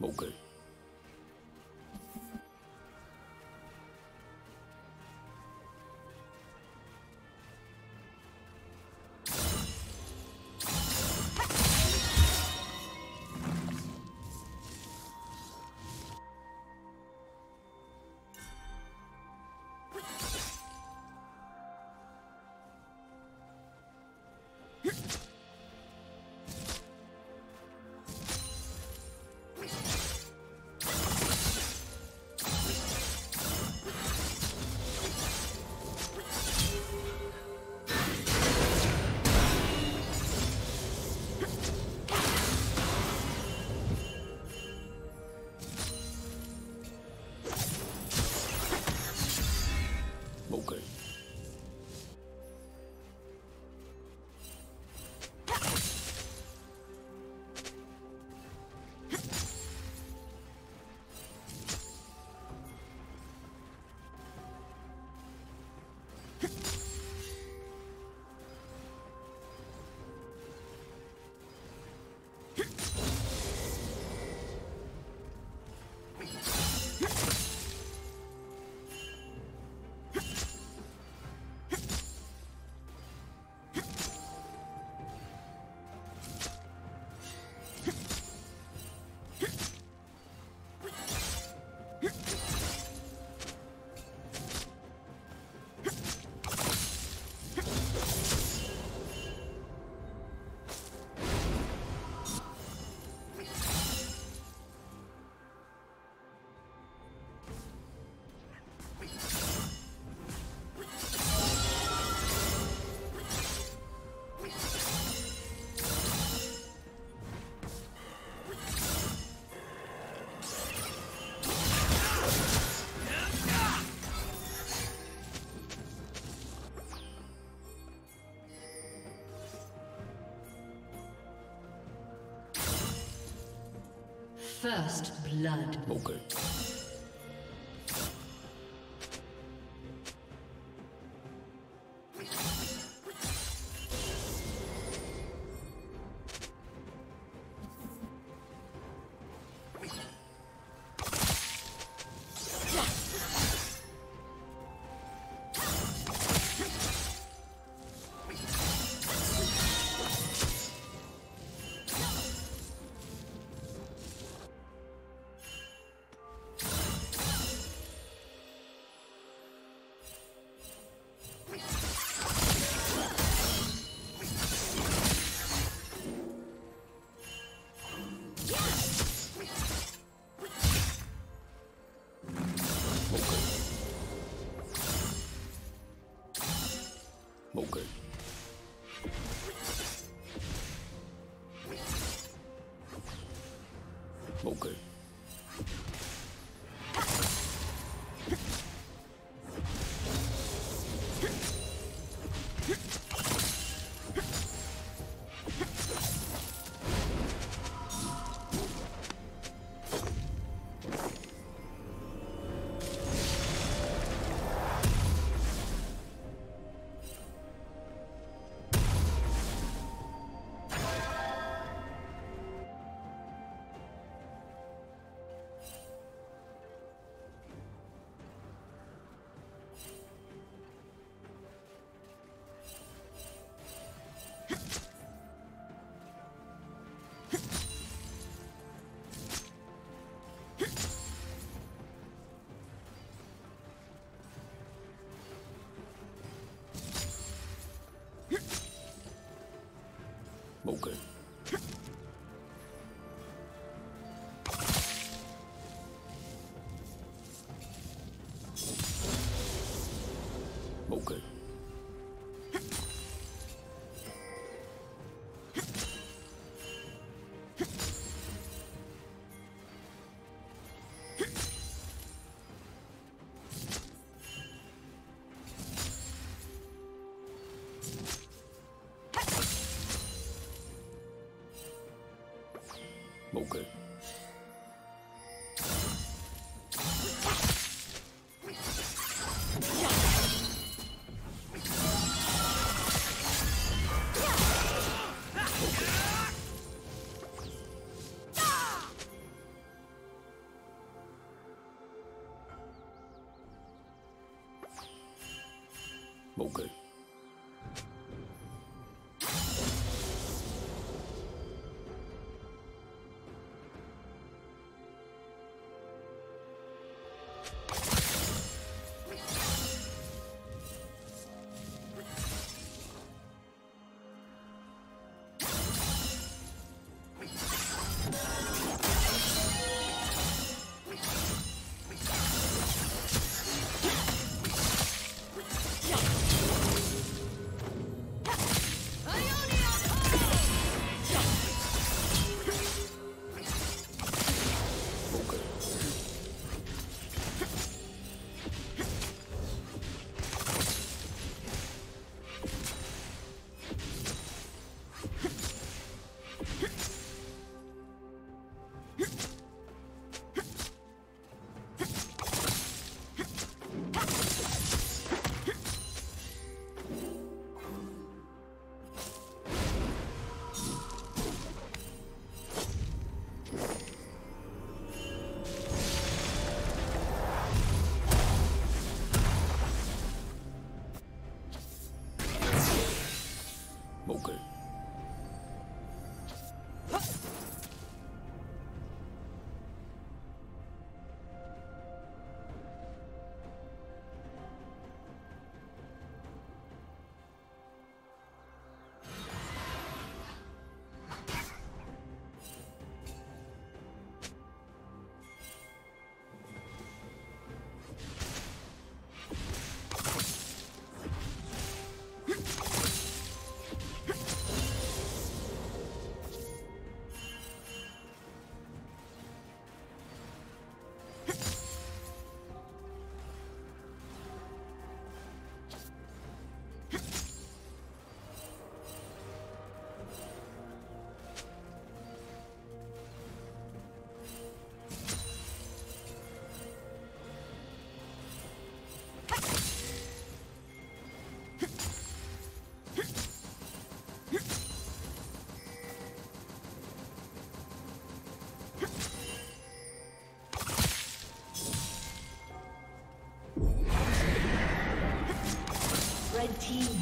OK。OK。 First blood. OK。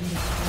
Been destroyed.